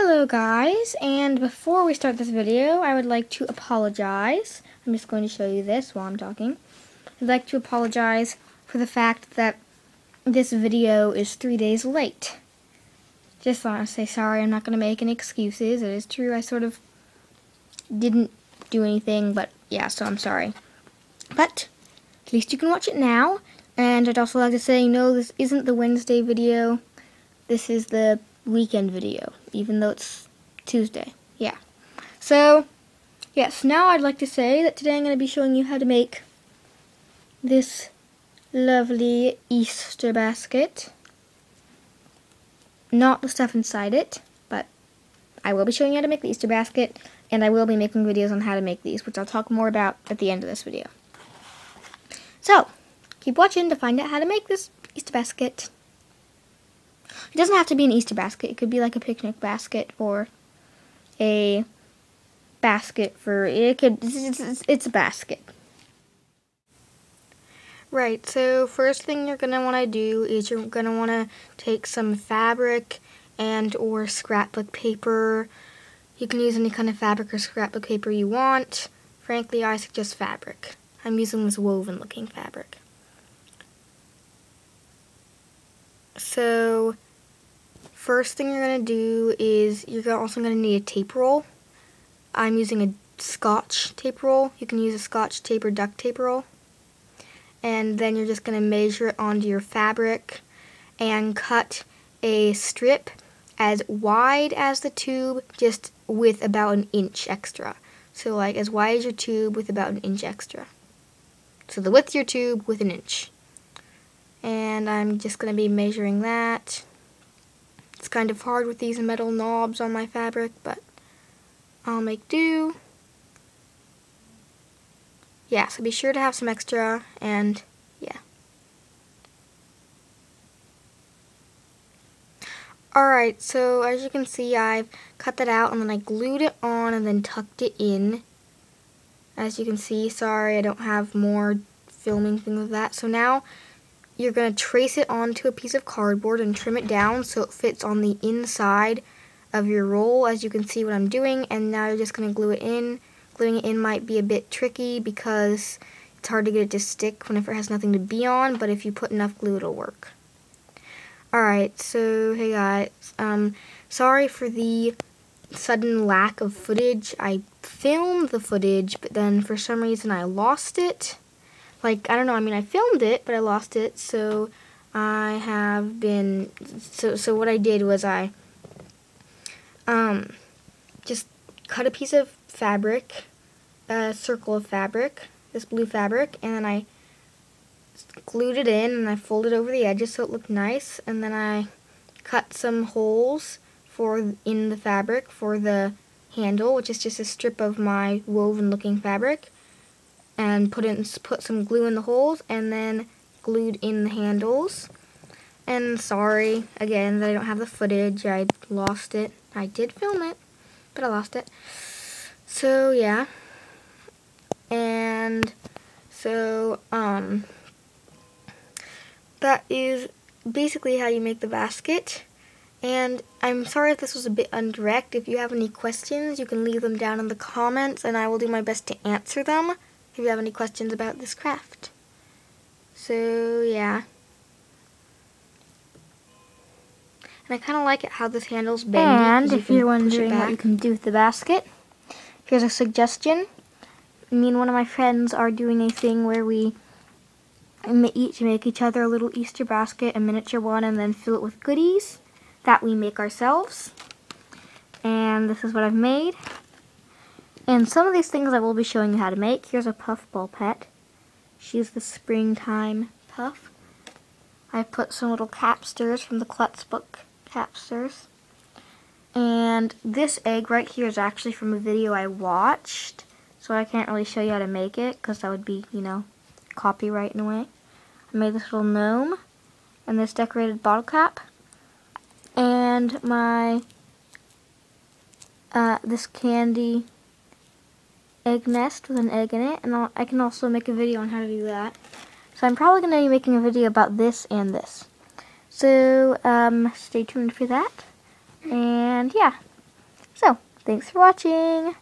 Hello guys, and before we start this video, I would like to apologize. I'm just going to show you this while I'm talking. I'd like to apologize for the fact that this video is three days late. Just want to say sorry, I'm not going to make any excuses. It is true, I sort of didn't do anything, but yeah, so I'm sorry. But, at least you can watch it now. And I'd also like to say, no, this isn't the Wednesday video. This is the weekend video, even though it's Tuesday. Yeah. So, yes, now I'd like to say that today I'm going to be showing you how to make this lovely Easter basket. Not the stuff inside it, but I will be showing you how to make the Easter basket, and I will be making videos on how to make these, which I'll talk more about at the end of this video. So, keep watching to find out how to make this Easter basket. It doesn't have to be an Easter basket. It could be like a picnic basket or a basket for it could it's, it's, a basket. Right, so first thing you're going to want to do is you're going to want to take some fabric and or scrapbook paper. You can use any kind of fabric or scrapbook paper you want. Frankly, I suggest fabric. I'm using this woven looking fabric. So, first thing you're going to do is you're also going to need a tape roll. I'm using a scotch tape roll. You can use a scotch tape or duct tape roll and then you're just going to measure it onto your fabric and cut a strip as wide as the tube just with about an inch extra. So like as wide as your tube with about an inch extra. So the width of your tube with an inch. And I'm just going to be measuring that. It's kind of hard with these metal knobs on my fabric, but I'll make do yeah, so be sure to have some extra and yeah. Alright, so as you can see, I've cut that out and then I glued it on and then tucked it in. As you can see, sorry, I don't have more filming things of that. So now you're going to trace it onto a piece of cardboard and trim it down so it fits on the inside of your roll, as you can see what I'm doing. And now you're just going to glue it in Gluing it in might be a bit tricky because it's hard to get it to stick whenever it has nothing to be on, but if you put enough glue, it'll work. Alright, so hey guys, um, sorry for the sudden lack of footage. I filmed the footage, but then for some reason I lost it. Like, I don't know, I mean, I filmed it, but I lost it, so I have been, so, so what I did was I, um, just cut a piece of fabric, a circle of fabric, this blue fabric, and then I glued it in and I folded over the edges so it looked nice, and then I cut some holes for in the fabric for the handle, which is just a strip of my woven looking fabric, and put in put some glue in the holes, and then glued in the handles. And sorry again that I don't have the footage. I lost it. I did film it, but I lost it. So, yeah. And so, um, that is basically how you make the basket. And I'm sorry if this was a bit undirect. If you have any questions, you can leave them down in the comments, and I will do my best to answer them if you have any questions about this craft. So, yeah. And I kind of like it how this handle's bendy. And if you are wondering what you can do with the basket, Here's a suggestion. Me and one of my friends are doing a thing where we each make each other a little Easter basket, a miniature one, and then fill it with goodies that we make ourselves. And this is what I've made. And some of these things I will be showing you how to make. Here's a puffball pet. She's the springtime puff. I put some little capsters from the Klutz book capsters. And this egg right here is actually from a video I watched. So I can't really show you how to make it because that would be, you know, copyright in a way. I made this little gnome and this decorated bottle cap. And my, uh, this candy egg nest with an egg in it. And I'll, I can also make a video on how to do that. So I'm probably going to be making a video about this and this. So, um, stay tuned for that. And yeah. So, thanks for watching.